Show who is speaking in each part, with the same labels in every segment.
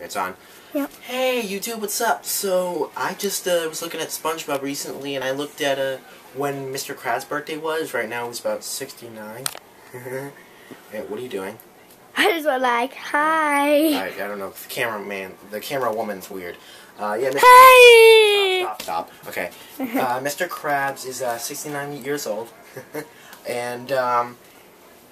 Speaker 1: It's on.
Speaker 2: Yep.
Speaker 1: Hey YouTube, what's up? So I just uh, was looking at SpongeBob recently, and I looked at uh, when Mr. Krabs' birthday was. Right now, he's about 69. hey, what are you doing?
Speaker 2: I just went like, hi.
Speaker 1: I, I don't know. The cameraman, the camera woman's weird. Uh, yeah. Mr.
Speaker 2: Hey.
Speaker 1: Stop, stop, stop. Okay. Uh, Mr. Krabs is uh, 69 years old, and um,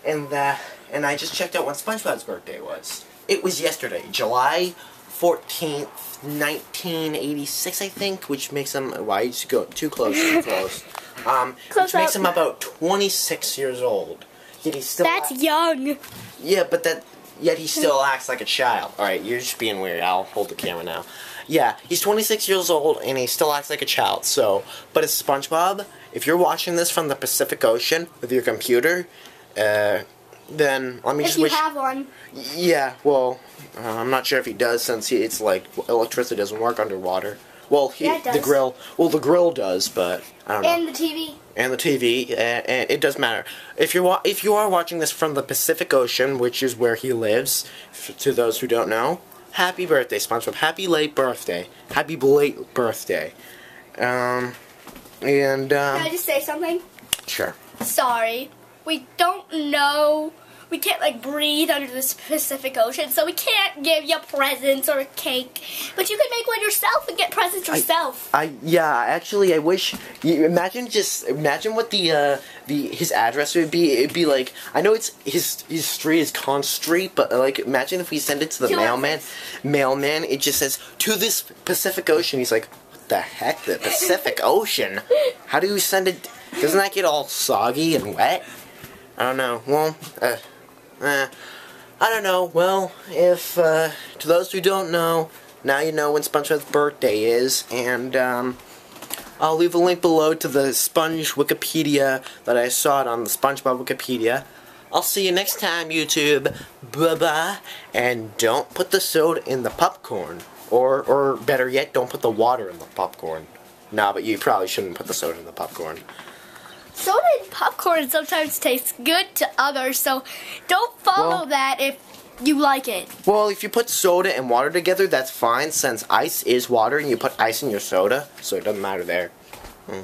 Speaker 1: and uh, and I just checked out when SpongeBob's birthday was. It was yesterday, July 14th, 1986, I think, which makes him. Why you go too close? Too close. Um,
Speaker 2: Close
Speaker 1: which makes him about 26 years old. Yet he's still.
Speaker 2: That's young.
Speaker 1: Yeah, but that yet he still acts like a child. All right, you're just being weird. I'll hold the camera now. Yeah, he's 26 years old and he still acts like a child. So, but it's SpongeBob. If you're watching this from the Pacific Ocean with your computer, uh, then let me
Speaker 2: If
Speaker 1: just
Speaker 2: you
Speaker 1: wish.
Speaker 2: have one.
Speaker 1: yeah, well, uh, I'm not sure if he does since he, it's like electricity doesn't work underwater. Well, he,
Speaker 2: Yeah,
Speaker 1: the grill. Well, the grill does, but I don't know
Speaker 2: And the TV.
Speaker 1: and the TV, and, and it does matter. If you're if you are watching this from the Pacific Ocean, which is where he lives, f- to those who don't know, happy birthday, SpongeBob! Happy late birthday, happy late birthday. Um, and
Speaker 2: Can I
Speaker 1: um,
Speaker 2: just say something?
Speaker 1: sure.
Speaker 2: Sorry. We don't know. We can't like breathe under the Pacific Ocean, so we can't give you presents or a cake. But you can make one yourself and get presents yourself.
Speaker 1: I yeah, actually, I wish. You, imagine just imagine what the uh, the his address would be. It'd be like I know it's his his street is Conch Street, but like imagine if we send it to the
Speaker 2: To
Speaker 1: mailman. Mailman, it just says to this Pacific Ocean. He's like, what the heck, the Pacific Ocean? How do you send it? Doesn't that get all soggy and wet? I don't know. Well, uh, eh, I don't know. Well, if uh, to those who don't know, now you know when SpongeBob's birthday is, and um, I'll leave a link below to the Sponge Wikipedia that I saw it on the SpongeBob Wikipedia. I'll see you next time, YouTube. Bye bye, and don't put the soda in the popcorn, or or better yet, don't put the water in the popcorn. Nah, but you probably shouldn't put the soda in the popcorn.
Speaker 2: Soda and popcorn sometimes tastes good to others, so don't follow
Speaker 1: Well-
Speaker 2: that if you like it.
Speaker 1: Well, if you put soda and water together, that's fine, since ice is water, and you put ice in your soda, so it doesn't matter there. Hmm.